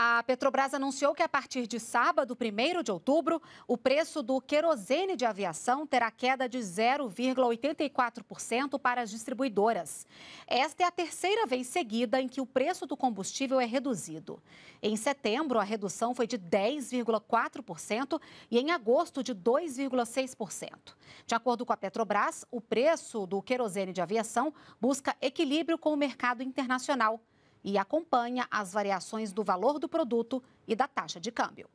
A Petrobras anunciou que a partir de sábado, 1 de outubro, o preço do querosene de aviação terá queda de 0,84% para as distribuidoras. Esta é a terceira vez seguida em que o preço do combustível é reduzido. Em setembro, a redução foi de 10,4% e em agosto de 2,6%. De acordo com a Petrobras, o preço do querosene de aviação busca equilíbrio com o mercado internacional e acompanha as variações do valor do produto e da taxa de câmbio.